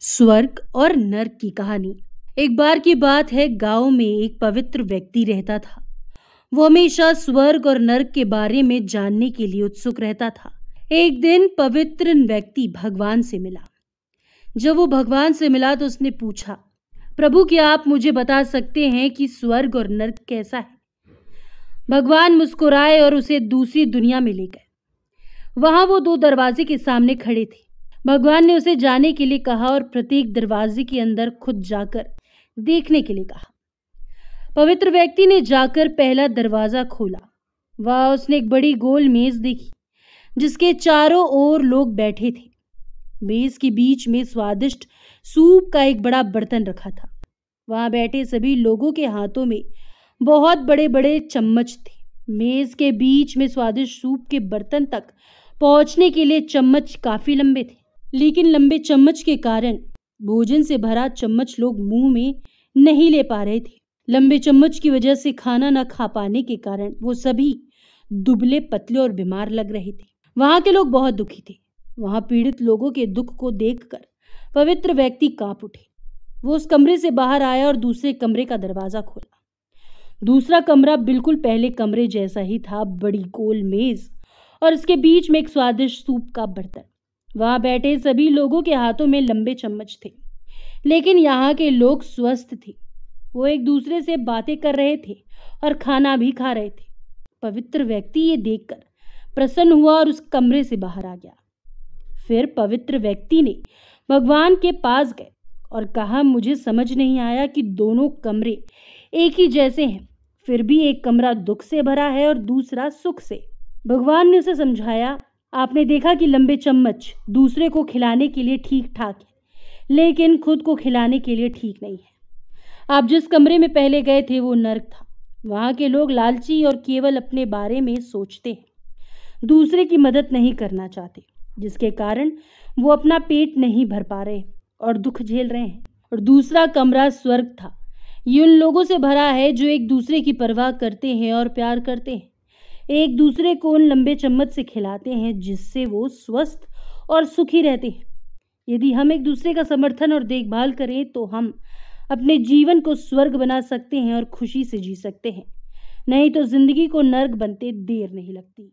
स्वर्ग और नर्क की कहानी। एक बार की बात है, गाँव में एक पवित्र व्यक्ति रहता था। वो हमेशा स्वर्ग और नर्क के बारे में जानने के लिए उत्सुक रहता था। एक दिन पवित्र व्यक्ति भगवान से मिला। जब वो भगवान से मिला तो उसने पूछा, प्रभु, क्या आप मुझे बता सकते हैं कि स्वर्ग और नर्क कैसा है? भगवान मुस्कुराए और उसे दूसरी दुनिया में ले गए। वहाँ वो दो दरवाजे के सामने खड़े थे। भगवान ने उसे जाने के लिए कहा और प्रत्येक दरवाजे के अंदर खुद जाकर देखने के लिए कहा। पवित्र व्यक्ति ने जाकर पहला दरवाज़ा खोला। वह उसने एक बड़ी गोल मेज देखी, जिसके चारों ओर लोग बैठे थे। मेज के बीच में स्वादिष्ट सूप का एक बड़ा बर्तन रखा था। वहाँ बैठे सभी लोगों के हाथों में बहुत बड़े बड़े चम्मच थे। मेज के बीच में स्वादिष्ट सूप के बर्तन तक पहुँचने के लिए चम्मच काफ़ी लंबे थे। लेकिन लंबे चम्मच के कारण भोजन से भरा चम्मच लोग मुँह में नहीं ले पा रहे थे। लंबे चम्मच की वजह से खाना न खा पाने के कारण वो सभी दुबले पतले और बीमार लग रहे थे। वहाँ के लोग बहुत दुखी थे। वहाँ पीड़ित लोगों के दुख को देखकर पवित्र व्यक्ति काँप उठे। वो उस कमरे से बाहर आया और दूसरे कमरे का दरवाज़ा खोला। दूसरा कमरा बिल्कुल पहले कमरे जैसा ही था, बड़ी गोल मेज और इसके बीच में एक स्वादिष्ट सूप का बर्तन। वहाँ बैठे सभी लोगों के हाथों में लंबे चम्मच थे। लेकिन यहाँ के लोग स्वस्थ थे। वो एक दूसरे से बातें कर रहे थे और खाना भी खा रहे थे। पवित्र व्यक्ति ये देखकर प्रसन्न हुआ और उस कमरे से बाहर आ गया। फिर पवित्र व्यक्ति ने भगवान के पास गए और कहा, मुझे समझ नहीं आया कि दोनों कमरे एक ही जैसे हैं। फिर भी एक कमरा दुख से भरा है और दूसरा सुख से। भगवान ने उसे समझाया आपने देखा कि लंबे चम्मच दूसरे को खिलाने के लिए ठीक ठाक है, लेकिन खुद को खिलाने के लिए ठीक नहीं है। आप जिस कमरे में पहले गए थे, वो नर्क था। वहाँ के लोग लालची और केवल अपने बारे में सोचते हैं। दूसरे की मदद नहीं करना चाहते, जिसके कारण वो अपना पेट नहीं भर पा रहे और दुख झेल रहे हैं। और दूसरा कमरा स्वर्ग था। ये उन लोगों से भरा है जो एक दूसरे की परवाह करते हैं और प्यार करते हैं। एक दूसरे को उन लंबे चम्मच से खिलाते हैं जिससे वो स्वस्थ और सुखी रहते हैं। यदि हम एक दूसरे का समर्थन और देखभाल करें तो हम अपने जीवन को स्वर्ग बना सकते हैं और खुशी से जी सकते हैं। नहीं तो ज़िंदगी को नर्क बनते देर नहीं लगती।